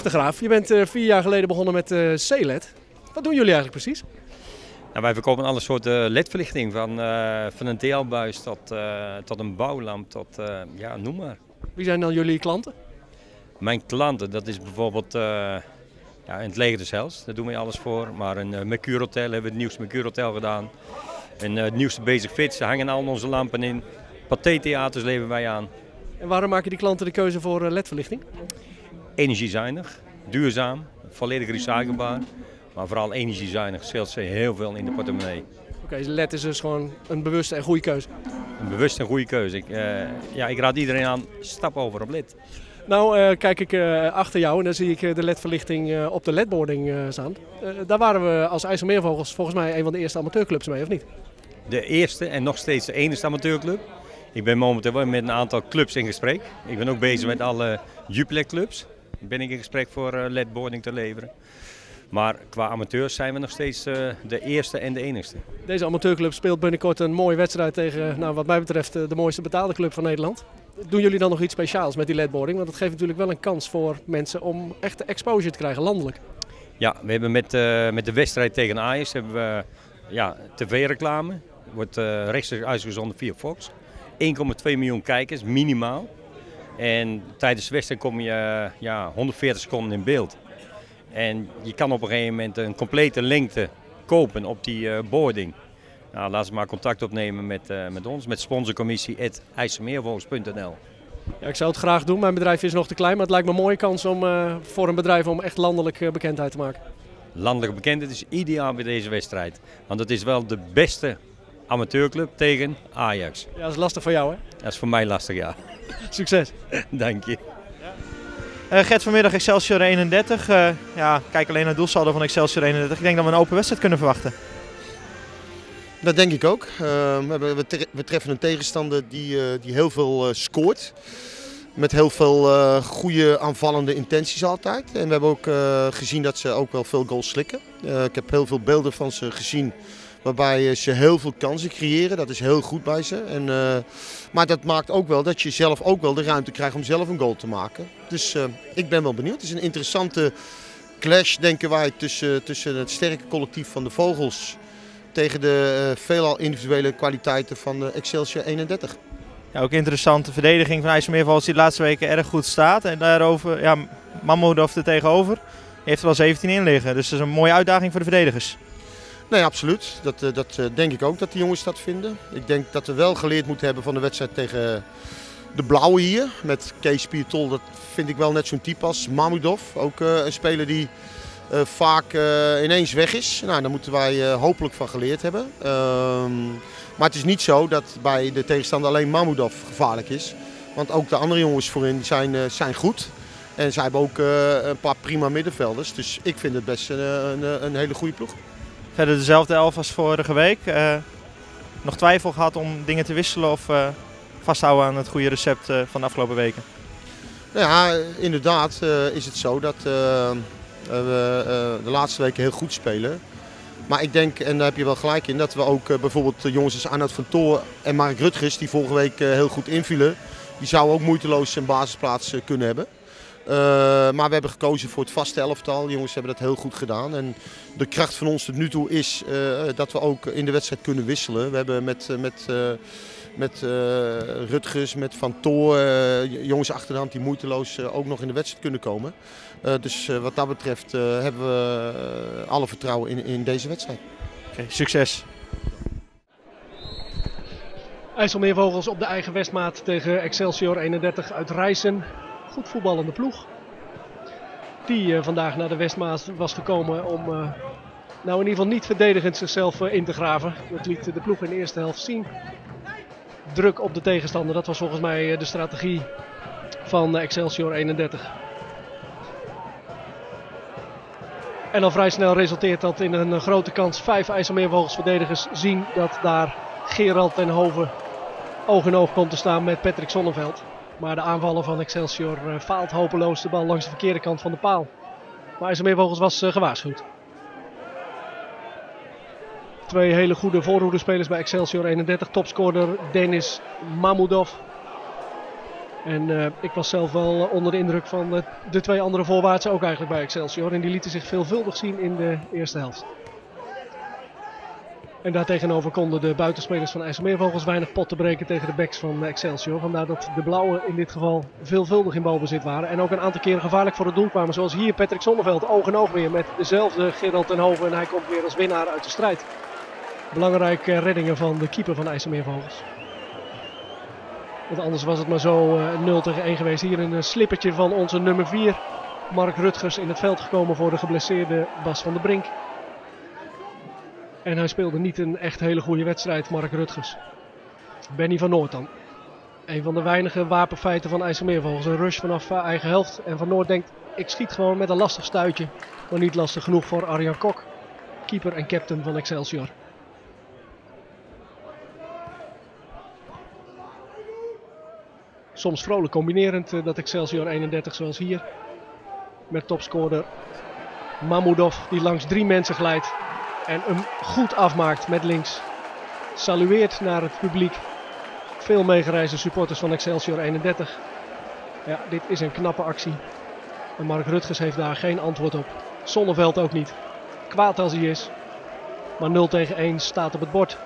Stef de Graaf, je bent eh, vier jaar geleden begonnen met uh, C-LED. Wat doen jullie eigenlijk precies? Nou, wij verkopen alle soorten ledverlichting, van, uh, van een TL-buis tot, tot een bouwlamp, tot ja, noem maar. Wie zijn dan jullie klanten? Mijn klanten, dat is bijvoorbeeld ja, in het leger Hels, daar doen we alles voor. Maar een Mercure Hotel hebben we het nieuwste Mercure Hotel gedaan. En het nieuwste Basic Fits, daar hangen al onze lampen in. Pathé-theaters leveren wij aan. En waarom maken die klanten de keuze voor ledverlichting? Energiezuinig, duurzaam, volledig recyclebaar. Maar vooral energiezuinig scheelt ze heel veel in de portemonnee. Oké, okay, LED is dus gewoon een bewuste en goede keuze. Een bewuste en goede keuze. Ik, uh, ja, ik raad iedereen aan, stap over op LED. Nou, uh, kijk ik uh, achter jou en dan zie ik de LED-verlichting op de LED-boarding staan. daar waren we als IJsselmeervogels volgens mij een van de eerste amateurclubs mee, of niet? De eerste en nog steeds de enige amateurclub. Ik ben momenteel met een aantal clubs in gesprek. Ik ben ook bezig met alle Jupiler clubs ben ik in gesprek voor eh, ledboarding te leveren. Maar qua amateurs zijn we nog steeds eh, de eerste en de enigste. Deze amateurclub speelt binnenkort een mooie wedstrijd tegen, nou, wat mij betreft, eh, de mooiste betaalde club van Nederland. Doen jullie dan nog iets speciaals met die ledboarding? Want dat geeft natuurlijk wel een kans voor mensen om echte exposure te krijgen landelijk. Ja, we hebben met, uh, met de wedstrijd tegen Ajax hebben we ja, tv-reclame. Wordt uh, rechtstreeks uitgezonden via Fox. 1,2 miljoen kijkers, minimaal. En tijdens de wedstrijd kom je ja, 140 seconden in beeld. En je kan op een gegeven moment een complete lengte kopen op die uh, boarding. Nou, laat ze maar contact opnemen met, uh, met ons, met sponsorcommissie.ijsselmeervogels.nl. Ja, ik zou het graag doen. Mijn bedrijf is nog te klein, maar het lijkt me een mooie kans om, uh, voor een bedrijf om echt landelijk bekendheid te maken. Landelijke bekendheid is ideaal bij deze wedstrijd. Want het is wel de beste amateurclub tegen Ajax. Ja, dat is lastig voor jou hè? Dat is voor mij lastig, ja. Succes. Dank je. Uh, Gert vanmiddag Excelsior 31. Uh, ja, kijk alleen naar het doelsaldo van Excelsior 31. Ik denk dat we een open wedstrijd kunnen verwachten. Dat denk ik ook. Uh, we, hebben, we, tre we, treffen een tegenstander die, die heel veel scoort. Met heel veel goede aanvallende intenties altijd. En we hebben ook gezien dat ze ook wel veel goals slikken. ik heb heel veel beelden van ze gezien Waarbij ze heel veel kansen creëren. Dat is heel goed bij ze. En, uh, maar dat maakt ook wel dat je zelf ook wel de ruimte krijgt om zelf een goal te maken. Dus uh, ik ben wel benieuwd. Het is een interessante clash, denken wij, tussen, tussen het sterke collectief van de Vogels tegen de uh, veelal individuele kwaliteiten van de Excelsior 31. Ja, ook interessante verdediging van IJsselmeervogels die de laatste weken erg goed staat. En daarover, ja, Mammoedov er tegenover. heeft er wel 17 in liggen. Dus dat is een mooie uitdaging voor de verdedigers. Nee, absoluut. Dat, eh, dat eh, denk ik ook dat de jongens dat vinden. Ik denk dat we wel geleerd moeten hebben van de wedstrijd tegen de Blauwe hier. Met Kees Pietol, dat vind ik wel net zo'n type als Mamudov. Ook uh, een speler die vaak ineens weg is. Nou, daar moeten wij hopelijk van geleerd hebben. Ehm, maar het is niet zo dat bij de tegenstander alleen Mamudov gevaarlijk is. Want ook de andere jongens voorin zijn, zijn goed. En zij hebben ook een paar prima middenvelders. Dus ik vind het best een, een, een hele goede ploeg. Verder dezelfde elf als vorige week. Uh, nog twijfel gehad om dingen te wisselen of uh, vasthouden aan het goede recept uh, van de afgelopen weken? Nou ja, inderdaad is het zo dat we de laatste weken heel goed spelen. Maar ik denk, en daar heb je wel gelijk in, dat we ook bijvoorbeeld jongens als Arnoud van Toor en Mark Rutgers, die vorige week heel goed invielen, die zouden ook moeiteloos een basisplaats kunnen hebben. Uh, maar we hebben gekozen voor het vaste elftal. De jongens hebben dat heel goed gedaan. En de kracht van ons tot nu toe is uh, dat we ook in de wedstrijd kunnen wisselen. We hebben met, met, uh, met Rutgers, met Van Toor, jongens achter de hand die moeiteloos ook nog in de wedstrijd kunnen komen. dus wat dat betreft hebben we alle vertrouwen in, in deze wedstrijd. Okay, succes! IJsselmeervogels op de eigen Westmaat tegen Excelsior 31 uit Rijssen goed voetballende ploeg. Die uh, vandaag naar de Westmaas was gekomen om uh, nou in ieder geval niet verdedigend zichzelf uh, in te graven. Dat liet de ploeg in de eerste helft zien. Druk op de tegenstander, dat was volgens mij de strategie van Excelsior 31. En al vrij snel resulteert dat in een grote kans. Vijf IJsselmeervogelsverdedigers zien dat daar Gerald ten Hoven oog in oog komt te staan met Patrick Sonneveld. Maar de aanvallen van Excelsior uh, faalt hopeloos de bal langs de verkeerde kant van de paal. Maar IJsselmeervogels was uh, gewaarschuwd. Twee hele goede voorhoede spelers bij Excelsior 31. Topscorer Denis Mamudov. En eh, ik was zelf wel eh, onder de indruk van uh, de twee andere voorwaartsen ook eigenlijk bij Excelsior. En die lieten zich veelvuldig zien in de eerste helft. En daartegenover konden de buitenspelers van IJsselmeervogels weinig pot te breken tegen de backs van Excelsior. Vandaar dat de blauwen in dit geval veelvuldig in balbezit waren. En ook een aantal keren gevaarlijk voor het doel kwamen. Zoals hier Patrick Zonneveld oog in oog weer met dezelfde Gerald ten Hoven. En hij komt weer als winnaar uit de strijd. Belangrijke reddingen van de keeper van IJsselmeervogels. Want anders was het maar zo uh, 0 tegen 1 geweest. Hier een slippertje van onze nummer 4. Mark Rutgers in het veld gekomen voor de geblesseerde Bas van der Brink. En hij speelde niet een echt hele goede wedstrijd, Mark Rutgers. Benny van Noord dan. Een van de weinige wapenfeiten van IJsselmeervogels. Een rush vanaf eigen helft. En Van Noord denkt, ik schiet gewoon met een lastig stuitje. Maar niet lastig genoeg voor Arjan Kok. Keeper en captain van Excelsior. Soms vrolijk combinerend dat Excelsior 31 zoals hier. Met topscorer Mamudov die langs drie mensen glijdt. En hem goed afmaakt met links. Salueert naar het publiek. Veel meegereisde supporters van Excelsior 31. Ja, dit is een knappe actie. En Mark Rutgers heeft daar geen antwoord op. Zonneveld ook niet. Kwaad als hij is. Maar 0 tegen 1 staat op het bord.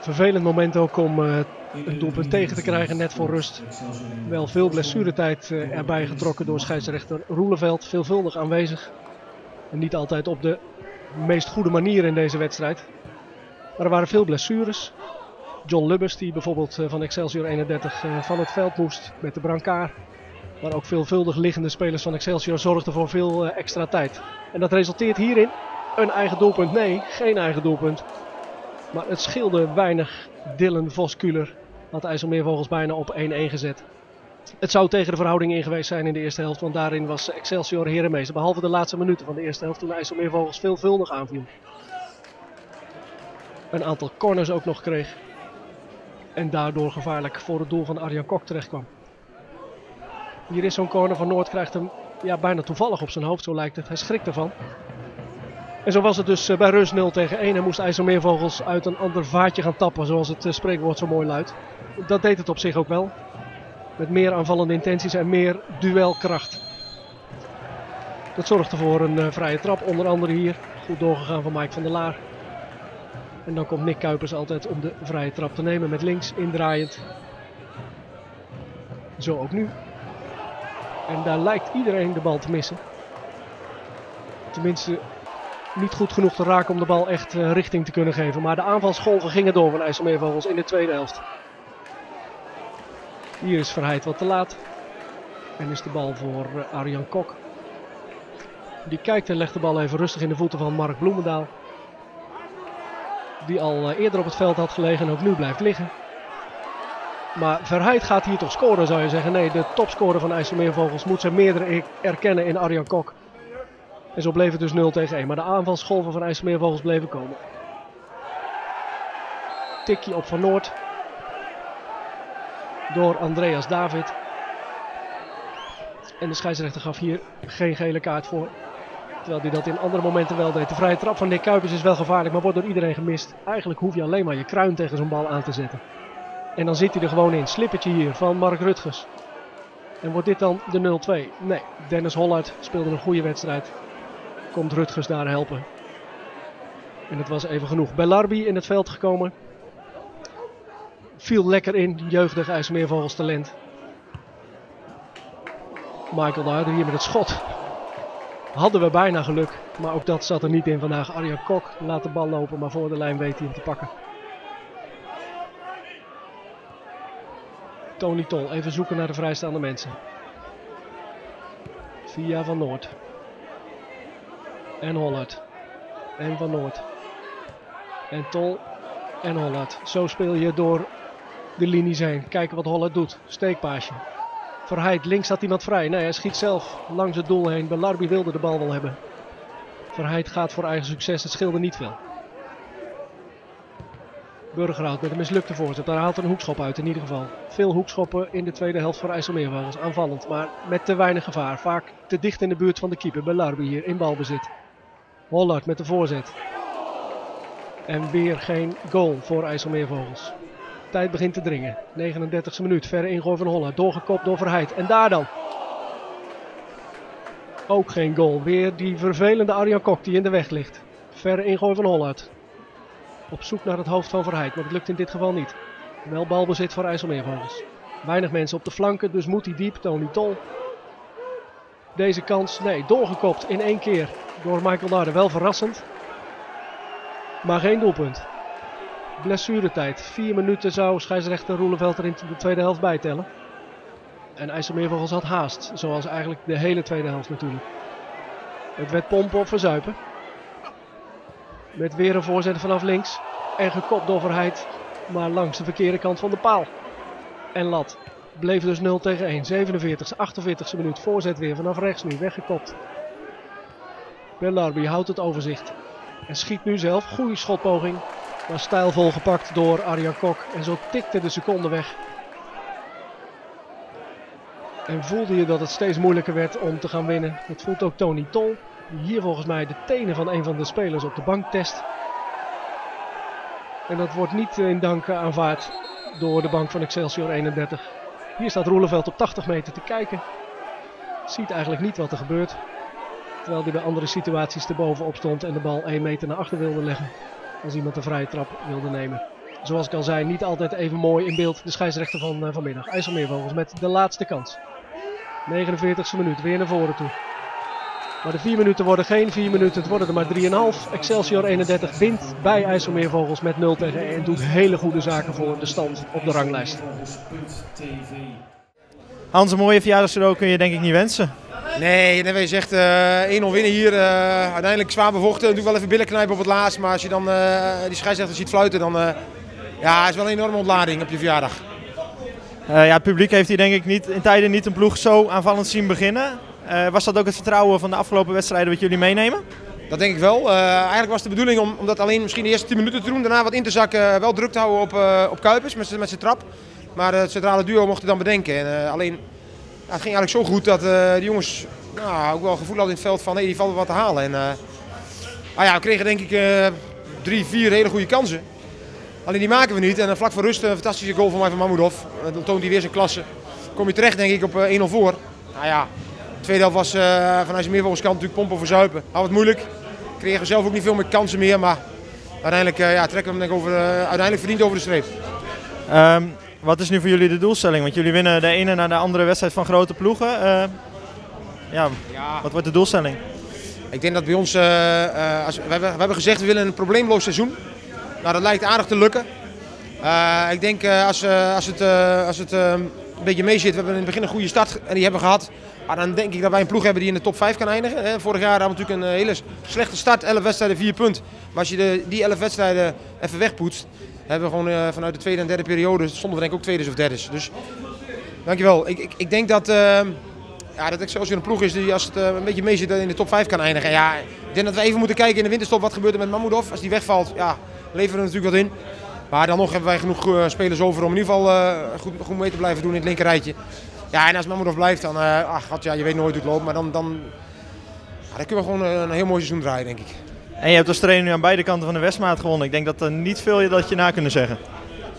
Vervelend moment ook om uh, een doelpunt tegen te krijgen net voor rust. Wel veel blessuretijd uh, erbij getrokken door scheidsrechter Roeleveld. Veelvuldig aanwezig. En niet altijd op de meest goede manier in deze wedstrijd. Maar er waren veel blessures. John Lubbers, die bijvoorbeeld van Excelsior 31 van het veld moest met de brancard. Maar ook veelvuldig liggende spelers van Excelsior zorgden voor veel extra tijd. En dat resulteert hierin een eigen doelpunt. Nee, geen eigen doelpunt. Maar het scheelde weinig. Dylan Voskuler had IJsselmeervogels bijna op 1-1 gezet. Het zou tegen de verhouding in geweest zijn in de eerste helft, want daarin was Excelsior herenmeester. Behalve de laatste minuten van de eerste helft toen IJsselmeervogels veelvuldig aanviel. Een aantal corners ook nog kreeg. En daardoor gevaarlijk voor het doel van Arjan Kok terecht kwam. Hier is zo'n corner van Noord, krijgt hem ja, bijna toevallig op zijn hoofd, zo lijkt het. Hij schrikt ervan. En zo was het dus bij rust 0 tegen 1 en moest IJsselmeervogels uit een ander vaatje gaan tappen, zoals het spreekwoord zo mooi luidt. Dat deed het op zich ook wel. Met meer aanvallende intenties en meer duelkracht. Dat zorgde voor een uh, vrije trap, onder andere hier. Goed doorgegaan van Mike van der Laar. En dan komt Nick Kuipers altijd om de vrije trap te nemen met links indraaiend. Zo ook nu. En daar lijkt iedereen de bal te missen. Tenminste, niet goed genoeg te raken om de bal echt uh, richting te kunnen geven. Maar de aanvalsgolven gingen door van IJsselmeervogels in de tweede helft. Hier is Verheid wat te laat. En is de bal voor uh, Arjan Kok. Die kijkt en legt de bal even rustig in de voeten van Mark Bloemendaal. Die al uh, eerder op het veld had gelegen en ook nu blijft liggen. Maar Verheid gaat hier toch scoren zou je zeggen. Nee, de topscorer van IJsselmeervogels moet zijn meerdere erkennen in Arjan Kok. En zo bleef het dus 0 tegen 1. Maar de aanvalsgolven van IJsselmeervogels bleven komen. Tikje op Van Noord. Door Andreas David. En de scheidsrechter gaf hier geen gele kaart voor. Terwijl hij dat in andere momenten wel deed. De vrije trap van Nick Kuipers is wel gevaarlijk, maar wordt door iedereen gemist. Eigenlijk hoef je alleen maar je kruin tegen zo'n bal aan te zetten. En dan zit hij er gewoon in. Slippertje hier van Mark Rutgers. En wordt dit dan de 0-2? Nee, Dennis Hollard speelde een goede wedstrijd komt Rutgers daar helpen. En het was even genoeg. Bellarbi in het veld gekomen. Viel lekker in, jeugdig IJsselmeervogels talent. Michael de Huider hier met het schot. Hadden we bijna geluk, maar ook dat zat er niet in vandaag. Arjan Kok laat de bal lopen, maar voor de lijn weet hij hem te pakken. Tony Tol, even zoeken naar de vrijstaande mensen. Via van Noord. En Hollard. En Van Noord. En Tol. En Hollard. Zo speel je door de linies heen. Kijken wat Hollard doet. Steekpaasje. Verheid. Links had iemand vrij. Nee, hij schiet zelf langs het doel heen. Belarbi wilde de bal wel hebben. Verheid gaat voor eigen succes. Het scheelde niet veel. Burgerhout met een mislukte voorzet. Daar haalt een hoekschop uit in ieder geval. Veel hoekschoppen in de tweede helft voor IJsselmeervogels. Aanvallend, maar met te weinig gevaar. Vaak te dicht in de buurt van de keeper. Belarbi hier in balbezit. Hollard met de voorzet. En weer geen goal voor IJsselmeervogels. Tijd begint te dringen. 39e minuut, verre ingooi van Holland. Doorgekopt door Verheid. En daar dan. Ook geen goal. Weer die vervelende Arjan Kok die in de weg ligt. Verre ingooi van Holland. Op zoek naar het hoofd van Verheid, maar dat lukt in dit geval niet. Wel balbezit voor IJsselmeervogels. Weinig mensen op de flanken, dus moet hij diep. Tony Tol. Deze kans, nee, doorgekopt in één keer door Michael Narde. Wel verrassend. Maar geen doelpunt. Blessuretijd. Vier minuten zou scheidsrechter Roeleveld er in de tweede helft bijtellen. En IJsselmeervogels had haast. Zoals eigenlijk de hele tweede helft natuurlijk. Het werd pompen of verzuipen. Met weer een voorzet vanaf links. En gekopt door Verheid. Maar langs de verkeerde kant van de paal. En lat. Bleef dus 0 tegen 1. 47e, 48e minuut. Voorzet weer vanaf rechts nu. Weggekopt. Bellarby houdt het overzicht. En schiet nu zelf. Goede schotpoging. Maar stijlvol gepakt door Arjan Kok. En zo tikte de seconde weg. En voelde je dat het steeds moeilijker werd om te gaan winnen. Dat voelt ook Tony Tol. Die hier volgens mij de tenen van een van de spelers op de bank test. En dat wordt niet in dank aanvaard door de bank van Excelsior 31. Hier staat Roeleveld op 80 meter te kijken. Ziet eigenlijk niet wat er gebeurt. Terwijl hij bij andere situaties erbovenop stond en de bal 1 meter naar achter wilde leggen. Als iemand de vrije trap wilde nemen. Zoals ik al zei, niet altijd even mooi in beeld de scheidsrechter van uh, vanmiddag. IJsselmeervogels met de laatste kans. 49e minuut, weer naar voren toe. Maar de 4 minuten worden geen 4 minuten, het worden er maar 3,5. Excelsior 31 wint bij IJsselmeervogels met 0 tegen 1 en doet hele goede zaken voor de stand op de ranglijst. Hans, een mooie verjaardagscadeau kun je denk ik niet wensen. Nee, nee je zegt uh, 1-0 winnen hier. Uh, uiteindelijk zwaar bevochten. Doe wel even billen knijpen op het laatst. Maar als je dan uh, die scheidsrechter ziet fluiten, dan uh, ja, het is wel een enorme ontlading op je verjaardag. ja, het publiek heeft hier denk ik niet, in tijden niet een ploeg zo aanvallend zien beginnen. was dat ook het vertrouwen van de afgelopen wedstrijden wat jullie meenemen? Dat denk ik wel. eigenlijk was de bedoeling om, om dat alleen misschien de eerste 10 minuten te doen. Daarna wat in te zakken. wel druk te houden op, op Kuipers met zijn trap. Maar het centrale duo mocht het dan bedenken. En, alleen ja, het ging eigenlijk zo goed dat uh, de jongens nou, ook wel gevoel hadden in het veld van hey, die valt wat te halen. En, uh, ah ja, we kregen denk ik uh, drie, vier hele goede kansen. Alleen die maken we niet. En vlak voor rust een fantastische goal van mij van Mamudov. Dan toont hij weer zijn klasse. Kom je terecht denk ik op 1-0 voor. Nou ja, de tweede helft was vanuit zijn meervolgens kant natuurlijk pompen voor zuipen. Had het moeilijk. Kregen zelf ook niet veel meer kansen meer. Maar uiteindelijk ja, trekken we hem denk ik over, uiteindelijk verdiend over de streep. Um, wat is nu voor jullie de doelstelling? Want jullie winnen de ene na de andere wedstrijd van grote ploegen. Uh, ja, ja, wat wordt de doelstelling? Ik denk dat bij ons, uh, uh, als, we, hebben, we hebben gezegd we willen een probleemloos seizoen. Nou, dat lijkt aardig te lukken. ik denk als, als het, als het een beetje mee zit, we hebben in het begin een goede start en die hebben we gehad. Maar dan denk ik dat wij een ploeg hebben die in de top 5 kan eindigen. Vorig jaar hadden we natuurlijk een hele slechte start, 11 wedstrijden, 4 punten. Maar als je de, die 11 wedstrijden even wegpoetst, hebben we gewoon uh, vanuit de tweede en derde periode stonden we denk ik ook tweede of derde. Dus dankjewel. Ik, ik, ik denk dat, uh, ja, dat Excelsior een ploeg is die als het uh, een beetje mee zit in de top 5 kan eindigen. En ja, ik denk dat we even moeten kijken in de winterstop wat gebeurt er met Mammoedov. Als die wegvalt, ja, leveren we natuurlijk wat in. Maar dan nog hebben wij genoeg spelers over om in ieder geval goed, goed mee te blijven doen in het linkerrijtje. Ja, en als Mammoedov blijft, dan, ach, God, ja, je weet nooit hoe het loopt. Maar dan, dan, dan kunnen we gewoon een heel mooi seizoen draaien, denk ik. En je hebt als trainer nu aan beide kanten van de Westmaat gewonnen. Ik denk dat er niet veel je dat je na kunnen zeggen.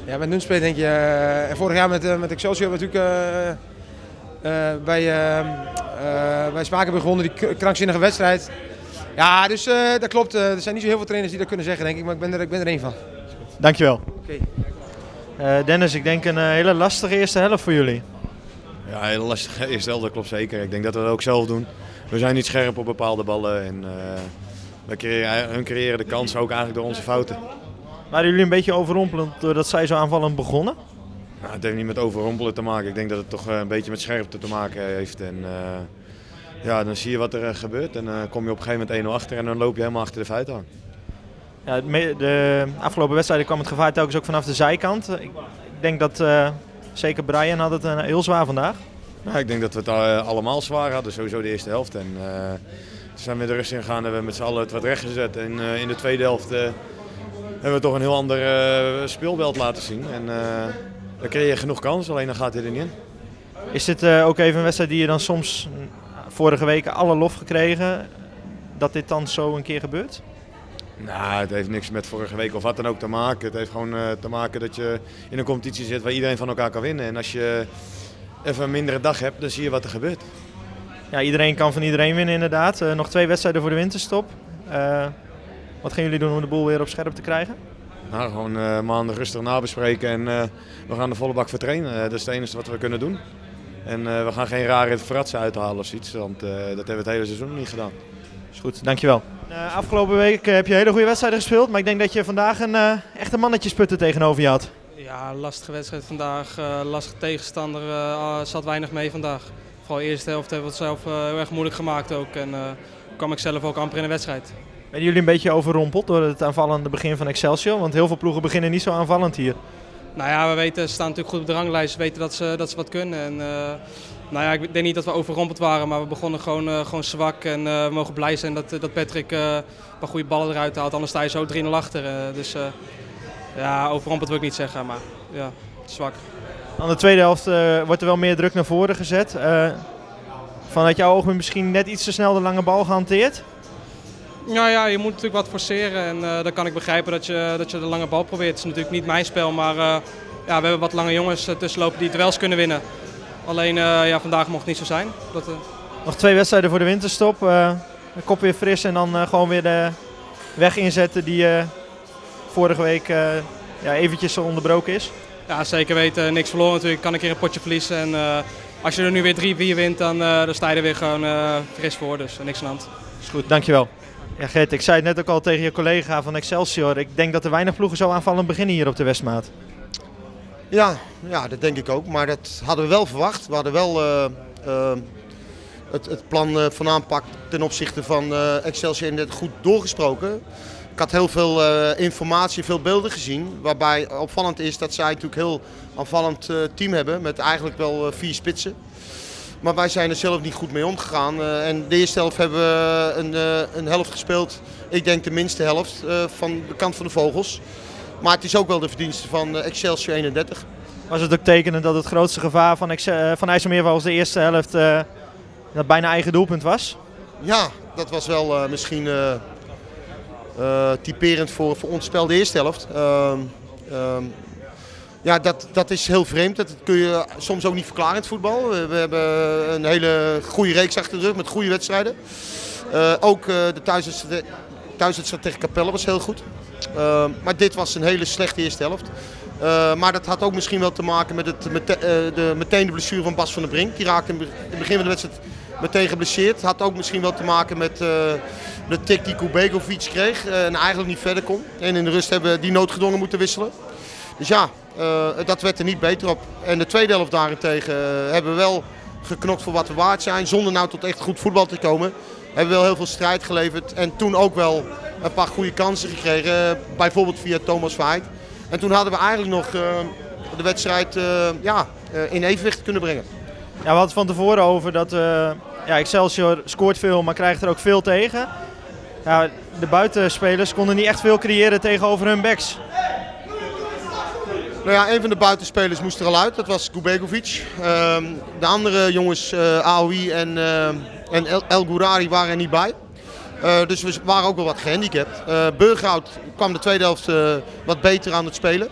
Ja, met Nunspeet denk je. Uh, vorig jaar met, uh, met Excelsior hebben we natuurlijk uh, bij, bij Spakenburg gewonnen, die krankzinnige wedstrijd. Ja, dus dat klopt. er zijn niet zo heel veel trainers die dat kunnen zeggen, denk ik. Maar ik ben er, ik ben er één van. Dankjewel. Okay. Dennis, ik denk een hele lastige eerste helft voor jullie. Ja, een hele lastige eerste helft, dat klopt zeker. Ik denk dat we dat ook zelf doen. We zijn niet scherp op bepaalde ballen. En, we creëren, hun creëren de kans ook eigenlijk door onze fouten. Waren jullie een beetje overrompelend doordat zij zo aanvallend begonnen? Nou, het heeft niet met overrompelen te maken. Ik denk dat het toch een beetje met scherpte te maken heeft. En, uh, ja, dan zie je wat er gebeurt en dan uh, kom je op een gegeven moment 1-0 achter en dan loop je helemaal achter de feiten aan. Ja, de afgelopen wedstrijden kwam het gevaar telkens ook vanaf de zijkant. Ik denk dat uh, zeker Brian had het heel zwaar vandaag. Nou, ik denk dat we het allemaal zwaar hadden, sowieso de eerste helft. En, zijn we de rust ingegaan en hebben we met z'n allen het wat rechtgezet. En uh, in de tweede helft uh, hebben we toch een heel ander uh, speelbeeld laten zien. En dan kreeg je genoeg kans, alleen dan gaat hij er niet in. Is dit ook even een wedstrijd die je dan soms vorige weken alle lof gekregen dat dit dan zo een keer gebeurt? Nou, het heeft niks met vorige week of wat dan ook te maken. Het heeft gewoon eh, te maken dat je in een competitie zit waar iedereen van elkaar kan winnen. En als je even een mindere dag hebt, dan zie je wat er gebeurt. Ja, iedereen kan van iedereen winnen inderdaad. Eh, nog twee wedstrijden voor de winterstop. Eh, wat gaan jullie doen om de boel weer op scherp te krijgen? Nou, gewoon eh, maanden rustig nabespreken en eh, we gaan de volle bak voor trainen. Eh, dat is het enige wat we kunnen doen. En eh, we gaan geen rare fratsen uithalen of zoiets, want eh, dat hebben we het hele seizoen nog niet gedaan. Is goed, dankjewel. Uh, afgelopen week heb je hele goede wedstrijden gespeeld, maar ik denk dat je vandaag een uh, echte mannetjesputter tegenover je had. Ja, lastige wedstrijd vandaag, uh, lastige tegenstander, uh, zat weinig mee vandaag. Vooral de eerste helft hebben we het zelf heel erg moeilijk gemaakt ook en kwam ik zelf ook amper in de wedstrijd. Ben jullie een beetje overrompeld door het aanvallende begin van Excelsior? Want heel veel ploegen beginnen niet zo aanvallend hier. Nou ja, we weten, ze staan natuurlijk goed op de ranglijst, we weten dat ze, dat ze wat kunnen. En, nou ja, ik denk niet dat we overrompeld waren, maar we begonnen gewoon, uh, gewoon zwak. En uh, we mogen blij zijn dat, dat Patrick een paar goede ballen eruit haalt. Anders sta je zo 3-0 achter. dus ja, overrompeld wil ik niet zeggen, maar ja, zwak. Aan de tweede helft wordt er wel meer druk naar voren gezet. vanuit jouw ogen misschien net iets te snel de lange bal gehanteerd? Nou ja, je moet natuurlijk wat forceren. En dan kan ik begrijpen dat je, dat je de lange bal probeert. Het is natuurlijk niet mijn spel, maar ja, we hebben wat lange jongens tussenlopen die duels kunnen winnen. Alleen ja, vandaag mocht het niet zo zijn. Dat. Nog twee wedstrijden voor de winterstop. De kop weer fris en dan gewoon weer de weg inzetten die vorige week ja, eventjes onderbroken is. Ja, zeker weten. Niks verloren natuurlijk. Kan een keer een potje verliezen. En als je er nu weer 3-4 wint, dan, dan sta je er weer gewoon fris voor. Dus niks aan de hand. Is goed, dankjewel. Ja, Gert, ik zei het net ook al tegen je collega van Excelsior. Ik denk dat er weinig ploegen zo aanvallend beginnen hier op de Westmaat. Ja, ja, dat denk ik ook. Maar dat hadden we wel verwacht. We hadden wel uh, uh, het, het, plan uh, van aanpak ten opzichte van Excelsior net goed doorgesproken. Ik had heel veel informatie, veel beelden gezien. Waarbij opvallend is dat zij natuurlijk heel aanvallend team hebben. Met eigenlijk wel vier spitsen. Maar wij zijn er zelf niet goed mee omgegaan. en de eerste helft hebben we een, een helft gespeeld. Ik denk de minste helft van de kant van de Vogels. Maar het is ook wel de verdienste van Excelsior 31. Was het ook tekenen dat het grootste gevaar van, Excel, van IJsselmeervogels de eerste helft dat bijna eigen doelpunt was? Ja, dat was wel uh, misschien uh, typerend voor, voor ons spel de eerste helft. Um, ja, dat, dat is heel vreemd. Dat kun je soms ook niet verklaren in het voetbal. We, we hebben een hele goede reeks achter de rug met goede wedstrijden. ook de thuiswedstrijd, thuiswedstrijd tegen Capelle was heel goed. Uh, maar dit was een hele slechte eerste helft. Maar dat had ook misschien wel te maken met, het, met, de, meteen de blessure van Bas van der Brink. Die raakte in het begin van de wedstrijd meteen geblesseerd. Had ook misschien wel te maken met de tik die Kubegovic kreeg en eigenlijk niet verder kon. En in de rust hebben die noodgedwongen moeten wisselen. Dus ja, dat werd er niet beter op. En de tweede helft daarentegen hebben we wel geknokt voor wat we waard zijn. Zonder nou tot echt goed voetbal te komen. Hebben we wel heel veel strijd geleverd. En toen ook wel een paar goede kansen gekregen. Bijvoorbeeld via Thomas Veit. En toen hadden we eigenlijk nog de wedstrijd ja, in evenwicht kunnen brengen. Ja, we hadden van tevoren over dat ja, Excelsior scoort veel, maar krijgt er ook veel tegen. Ja, de buitenspelers konden niet echt veel creëren tegenover hun backs. Nou ja, een van de buitenspelers moest er al uit, dat was Kubegovic. Ehm, de andere jongens, AOI en, en El, El Gourari waren er niet bij. Uh, dus we waren ook wel wat gehandicapt. Uh, Burghout kwam de tweede helft uh, wat beter aan het spelen.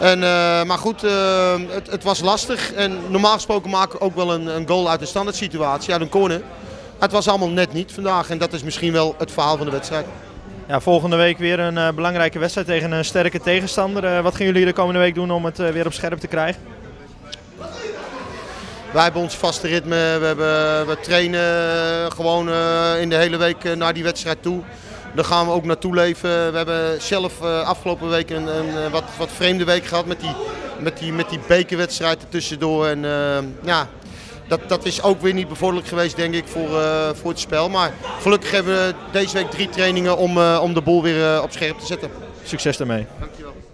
En, maar goed, het, het, was lastig. En normaal gesproken maken we ook wel een, een goal uit een standaard situatie, uit een corner. Het was allemaal net niet vandaag en dat is misschien wel het verhaal van de wedstrijd. Ja, volgende week weer een belangrijke wedstrijd tegen een sterke tegenstander. wat gaan jullie de komende week doen om het weer op scherp te krijgen? Wij hebben ons vaste ritme. We, hebben, we trainen gewoon in de hele week naar die wedstrijd toe. Daar gaan we ook naartoe leven. We hebben zelf uh, afgelopen week een, een wat, wat, vreemde week gehad met die, met die, met die bekerwedstrijd er tussendoor. En, ja, dat, dat is ook weer niet bevorderlijk geweest, denk ik, voor, voor het spel. Maar gelukkig hebben we deze week drie trainingen om, om de boel weer op scherp te zetten. Succes daarmee. Dankjewel.